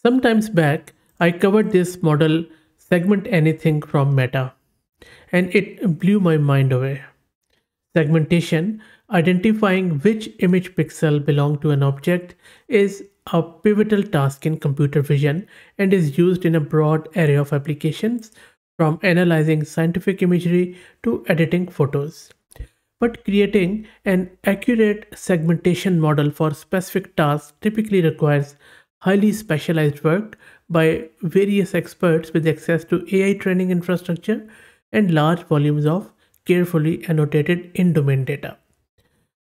Sometimes back, I covered this model segment anything from Meta and it blew my mind away. Segmentation, identifying which image pixel belong to an object is a pivotal task in computer vision and is used in a broad array of applications from analyzing scientific imagery to editing photos. But creating an accurate segmentation model for specific tasks typically requires highly specialized work by various experts with access to AI training infrastructure and large volumes of carefully annotated in-domain data.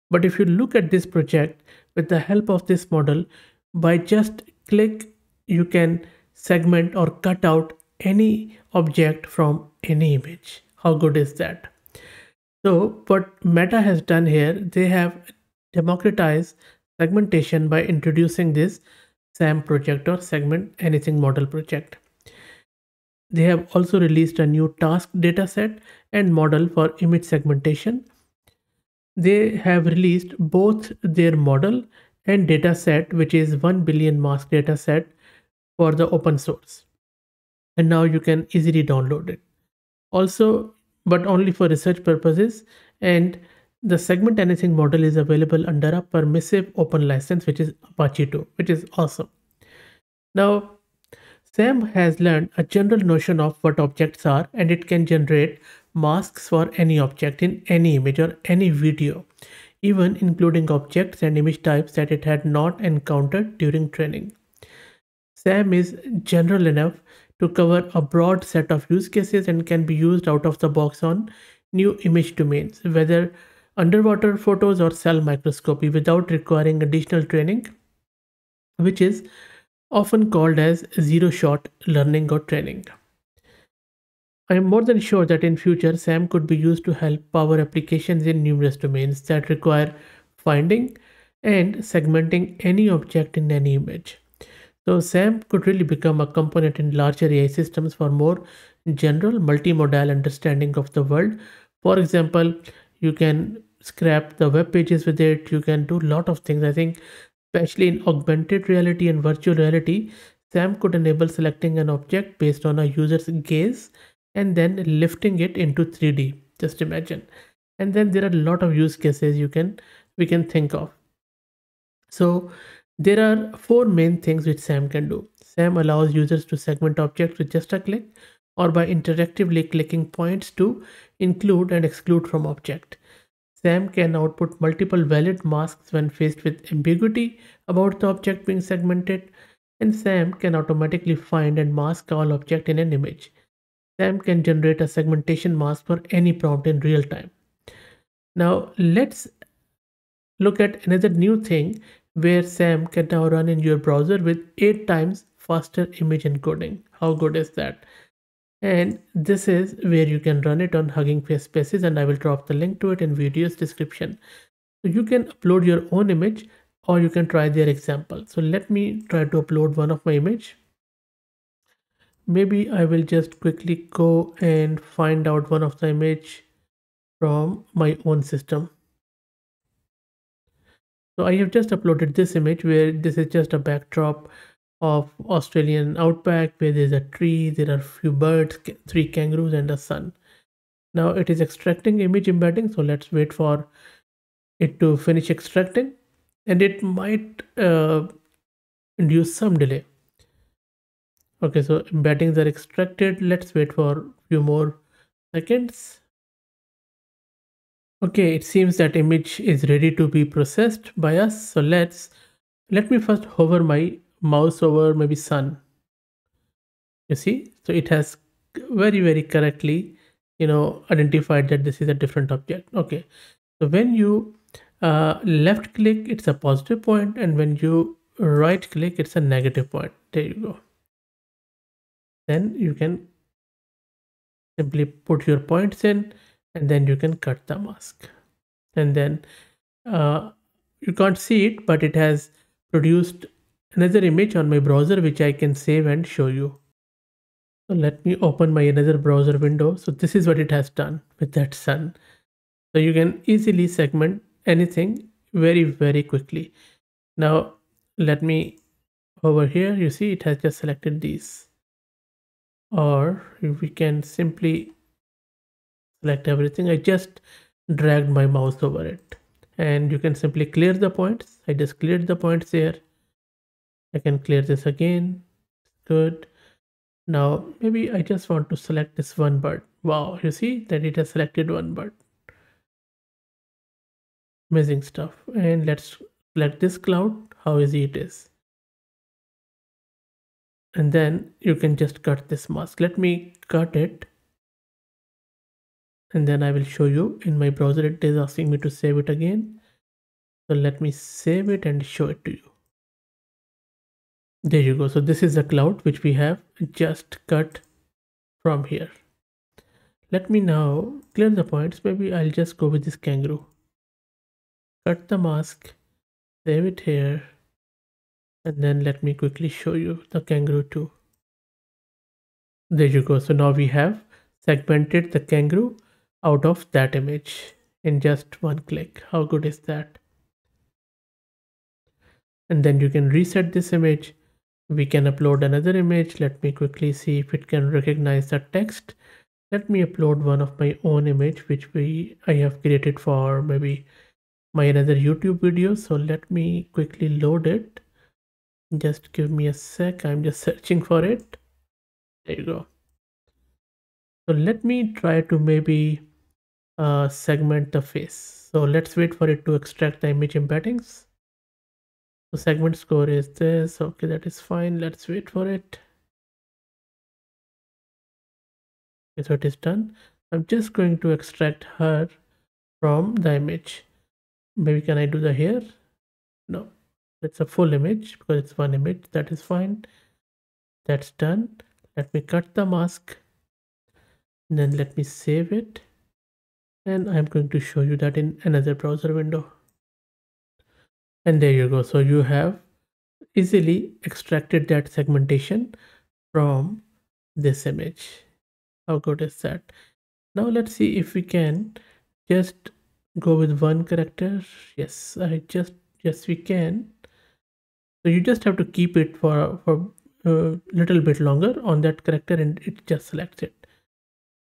But if you look at this project with the help of this model, by just click, you can segment or cut out any object from any image. How good is that? So what Meta has done here, they have democratized segmentation by introducing this SAM project or segment anything model project. They have also released a new task dataset and model for image segmentation. They have released both their model and dataset, which is 1 billion mask dataset for the open source. And now you can easily download it. Also, but only for research purposes. And the segment anything model is available under a permissive open license, which is Apache 2, which is awesome. Now, SAM has learned a general notion of what objects are and it can generate masks for any object in any image or any video, even including objects and image types that it had not encountered during training. SAM is general enough to cover a broad set of use cases and can be used out of the box on new image domains, whether underwater photos or cell microscopy without requiring additional training, which is often called as zero shot learning or training. I am more than sure that in future SAM could be used to help power applications in numerous domains that require finding and segmenting any object in any image. So SAM could really become a component in larger AI systems for more general multimodal understanding of the world. For example, you can scrap the web pages with it. You can do a lot of things. I think especially in augmented reality and virtual reality, SAM could enable selecting an object based on a user's gaze and then lifting it into 3D. Just imagine. And then there are a lot of use cases you can we can think of. So there are four main things which SAM can do. SAM allows users to segment objects with just a click or by interactively clicking points to include and exclude from object. SAM can output multiple valid masks when faced with ambiguity about the object being segmented, and SAM can automatically find and mask all object in an image. SAM can generate a segmentation mask for any prompt in real time. Now let's look at another new thing where SAM can now run in your browser with 8 times faster image encoding. How good is that? And this is where you can run it on Hugging Face Spaces and I will drop the link to it in video's description. So you can upload your own image or you can try their example. So let me try to upload one of my image. Maybe I will just quickly go and find out one of the image from my own system. So I have just uploaded this image where this is just a backdrop of Australian outback where there's a tree, there are few birds, three kangaroos and a sun. Now it is extracting image embedding. So let's wait for it to finish extracting and it might uh, induce some delay. Okay, so embeddings are extracted. Let's wait for a few more seconds. Okay, it seems that image is ready to be processed by us. So let's, let me first hover my mouse over maybe sun. You see, so it has very, very correctly, you know, identified that this is a different object. Okay, so when you uh, left click, it's a positive point, and when you right click, it's a negative point. There you go. Then you can simply put your points in and then you can cut the mask and then uh, you can't see it but it has produced another image on my browser which I can save and show you. So let me open my another browser window. So this is what it has done with that sun. So you can easily segment anything very, very quickly. Now let me over here you see it has just selected these or we can simply select everything I just dragged my mouse over it and you can simply clear the points I just cleared the points here I can clear this again. Good. Now maybe I just want to select this one bird. Wow you see that it has selected one bird. Amazing stuff. And let's select this cloud. How easy it is. And then you can just cut this mask. Let me cut it. And then I will show you. In my browser it is asking me to save it again. So let me save it and show it to you there you go. So this is the cloud which we have just cut from here. Let me now clear the points. Maybe I'll just go with this kangaroo. Cut the mask save it here and then let me quickly show you the kangaroo too. There you go. So now we have segmented the kangaroo out of that image in just one click. How good is that? And then you can reset this image we can upload another image. Let me quickly see if it can recognize the text. Let me upload one of my own image which we i have created for maybe my another youtube video. So let me quickly load it. Just give me a sec. I'm just searching for it. There you go. So let me try to maybe uh, segment the face. So let's wait for it to extract the image embeddings the segment score is this. Okay that is fine. Let's wait for it. Okay so it is done. I'm just going to extract her from the image. Maybe can i do the hair? No. It's a full image because it's one image. That is fine. That's done. Let me cut the mask. Then let me save it. And i'm going to show you that in another browser window and there you go. So you have easily extracted that segmentation from this image. How good is that? Now let's see if we can just go with one character. Yes i just yes we can. So you just have to keep it for for a little bit longer on that character and it just selects it.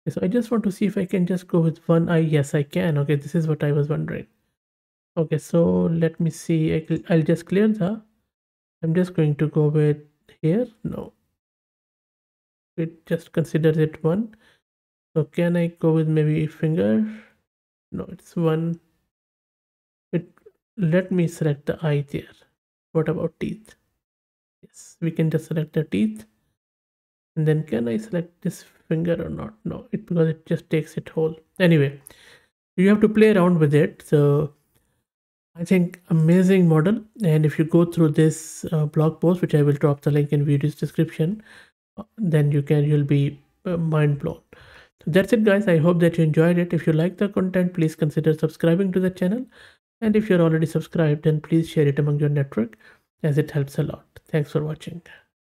Okay, so i just want to see if i can just go with one eye. Yes i can. Okay this is what i was wondering okay so let me see. I'll just clear the i'm just going to go with here. No. It just considers it one. So can i go with maybe finger? No it's one. It let me select the eye there. What about teeth? Yes we can just select the teeth. And then can i select this finger or not? No it because it just takes it whole. Anyway you have to play around with it. So i think amazing model. And if you go through this uh, blog post which i will drop the link in video's description uh, then you can you'll be uh, mind blown. So that's it guys. I hope that you enjoyed it. If you like the content please consider subscribing to the channel. And if you're already subscribed, then please share it among your network as it helps a lot. Thanks for watching.